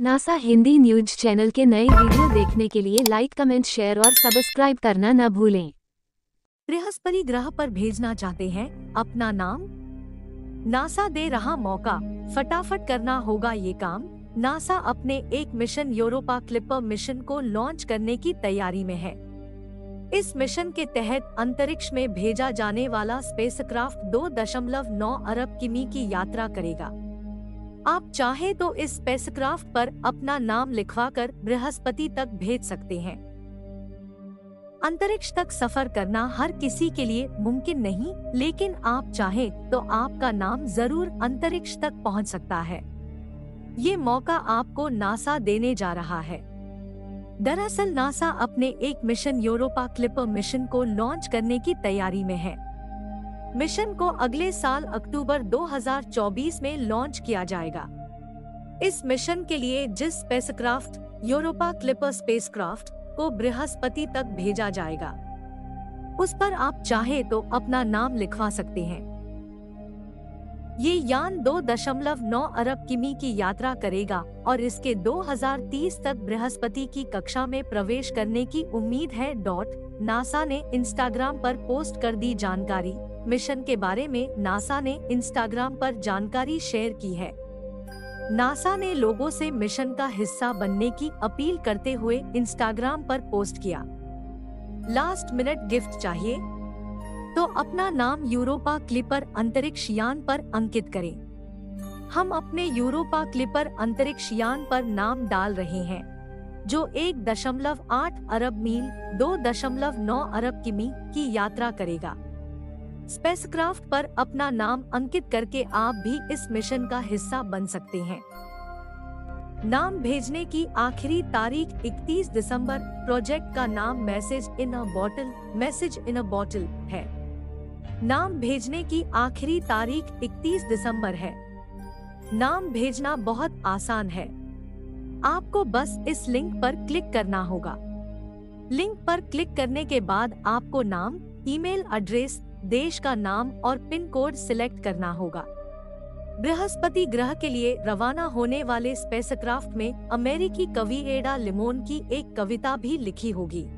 NASA Hindi news channel के नए video देखने के लिए लाइक, कमेंट, शेयर और सब्सक्राइब करना न भूलें। बृहस्पति ग्रह पर भेजना चाहते हैं, अपना नाम? नासा दे रहा मौका, फटाफट करना होगा ये काम। नासा अपने एक मिशन यूरोपा क्लिपर मिशन को लॉन्च करने की तैयारी में है। इस मिशन के तहत अंतरिक्ष में भेजा जाने वाला स्पेसक्राफ्ट दो दशमलव नौ अरब किमी की यात्रा करेगा। आप चाहे तो इस स्पेसक्राफ्ट पर अपना नाम लिखवाकर बृहस्पति तक भेज सकते हैं। अंतरिक्ष तक सफ़र करना हर किसी के लिए मुमकिन नहीं, लेकिन आप चाहे तो आपका नाम ज़रूर अंतरिक्ष तक पहुँच सकता है। ये मौका आपको नासा देने जा रहा है। दरअसल नासा अपने एक मिशन यूरोपा क्लिपर मिशन को लॉन्च करने की तैयारी में है। मिशन को अगले साल अक्टूबर 2024 में लॉन्च किया जाएगा। इस मिशन के लिए जिस स्पेसक्राफ्ट, यूरोपा क्लिपर स्पेसक्राफ्ट को बृहस्पति तक भेजा जाएगा। उस पर आप चाहे तो अपना नाम लिखवा सकते हैं। ये यान दो दशमलव नौ अरब किमी की यात्रा करेगा और इसके 2030 तक बृहस्पति की कक्षा में प्रवेश करने की उम्मीद है डॉट नासा ने इंस्टाग्राम पर पोस्ट कर दी जानकारी। मिशन के बारे में नासा ने इंस्टाग्राम पर जानकारी शेयर की है। नासा ने लोगों से मिशन का हिस्सा बनने की अपील करते हुए इंस्टाग्राम पर पोस्ट किया। लास्ट मिनट गिफ्ट चाहिए। तो अपना नाम यूरोपा क्लिपर अंतरिक्ष यान पर अंकित करें। हम अपने यूरोपा क्लिपर अंतरिक्ष यान पर नाम डाल रहे हैं, जो एक दशमलव आठ अरब मील, दो दशमलव नौ अरब किमी की यात्रा करेगा। स्पेसक्राफ्ट पर अपना नाम अंकित करके आप भी इस मिशन का हिस्सा बन सकते हैं। नाम भेजने की आखिरी तारीख 31 दिसंबर, प्रोजेक्ट का नाम message in a bottle, message in a bottle है। नाम भेजने की आखिरी तारीख 31 दिसंबर है। नाम भेजना बहुत आसान है। आपको बस इस लिंक पर क्लिक करना होगा। लिंक पर क्लिक करने के बाद आपको नाम, ईमेल एड्रेस, देश का नाम और पिन कोड सिलेक्ट करना होगा। बृहस्पति ग्रह के लिए रवाना होने वाले स्पेसक्राफ्ट में अमेरिकी कवि एडा लिमोन की एक कविता भी लिखी होगी।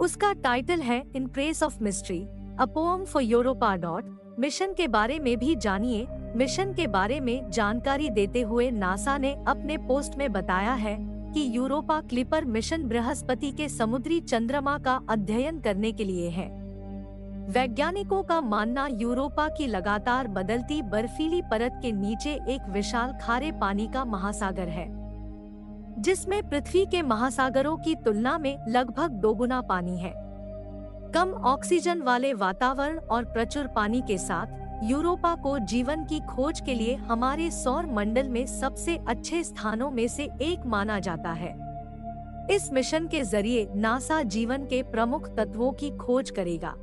उसका टाइटल है in praise of mystery. A poem for Europa dot mission के बारे में भी जानिए। मिशन के बारे में जानकारी देते हुए नासा ने अपने पोस्ट में बताया है कि यूरोपा क्लिपर मिशन बृहस्पति के समुद्री चंद्रमा का अध्ययन करने के लिए है। वैज्ञानिकों का मानना यूरोपा की लगातार बदलती बर्फीली परत के नीचे एक विशाल खारे पानी का महासागर है, जिसमें पृथ्वी के महासागरों की तुलना में लगभग दोगुना पानी है। कम ऑक्सीजन वाले वातावरण और प्रचुर पानी के साथ, यूरोपा को जीवन की खोज के लिए हमारे सौर मंडल में सबसे अच्छे स्थानों में से एक माना जाता है। इस मिशन के ज़रिए नासा जीवन के प्रमुख तत्वों की खोज करेगा।